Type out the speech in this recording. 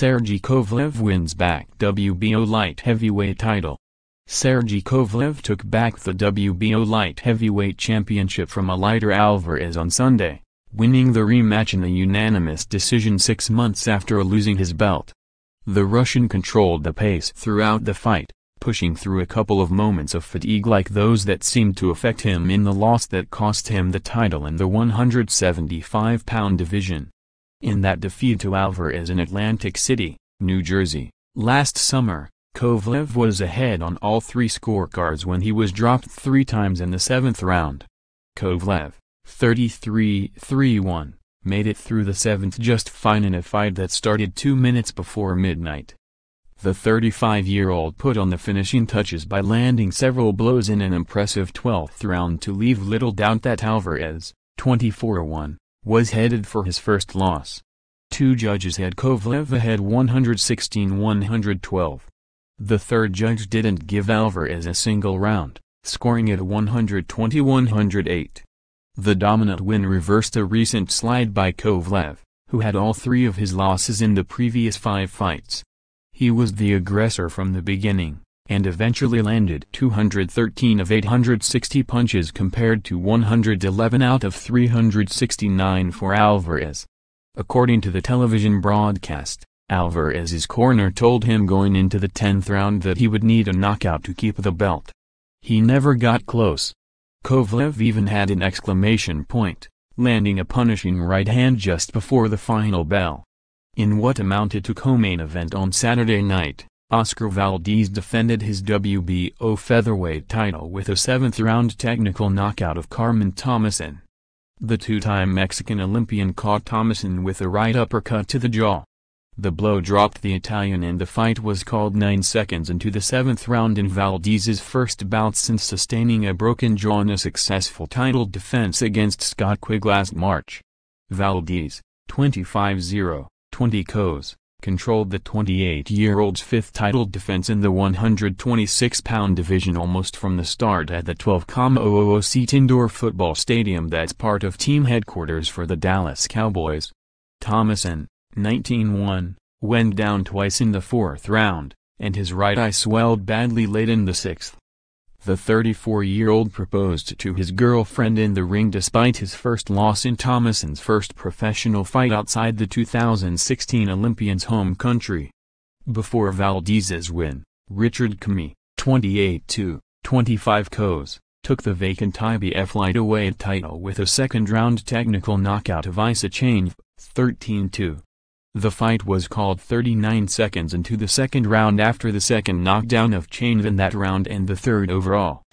Sergey Kovalev wins back WBO light heavyweight title. Sergey Kovalev took back the WBO light heavyweight championship from Eleider Alvarez on Sunday, winning the rematch in a unanimous decision six months after losing his belt. The Russian controlled the pace throughout the fight, pushing through a couple of moments of fatigue like those that seemed to affect him in the loss that cost him the title in the 175-pound division. In that defeat to Alvarez in Atlantic City, New Jersey, last summer, Kovalev was ahead on all three scorecards when he was dropped three times in the seventh round. Kovalev, 33-3-1, made it through the seventh just fine in a fight that started two minutes before midnight. The 35-year-old put on the finishing touches by landing several blows in an impressive 12th round to leave little doubt that Alvarez, 24-1, was headed for his first loss. Two judges had Kovalev ahead 116-112. The third judge didn't give Alvarez a single round, scoring it 120-108. The dominant win reversed a recent slide by Kovalev, who had all three of his losses in the previous five fights. He was the aggressor from the beginning and eventually landed 213 of 860 punches compared to 111 out of 369 for Alvarez. According to the television broadcast, Alvarez's corner told him going into the 10th round that he would need a knockout to keep the belt. He never got close. Kovalev even had an exclamation point, landing a punishing right hand just before the final bell. In what amounted to co-main event on Saturday night, Oscar Valdez defended his WBO featherweight title with a seventh-round technical knockout of Carmine Tommasone. The two-time Mexican Olympian caught Thomason with a right uppercut to the jaw. The blow dropped the Italian and the fight was called 9 seconds into the seventh round in Valdez's first bout since sustaining a broken jaw in a successful title defense against Scott Quigg last March. Valdez, 25-0, 20 KOs controlled the 28-year-old's fifth title defense in the 126-pound division almost from the start at the 12,000-seat indoor football stadium that's part of team headquarters for the Dallas Cowboys. Tommasone, 19-1, went down twice in the fourth round, and his right eye swelled badly late in the sixth. The 34-year-old proposed to his girlfriend in the ring despite his first loss in Tommasone's first professional fight outside the 2016 Olympians' home country. Before Valdez's win, Richard Commey, 28-2, 25 KOs, took the vacant IBF lightweight title with a second-round technical knockout of Isa Chain, 13-2. The fight was called 39 seconds into the second round after the second knockdown of Chain in that round and the third overall.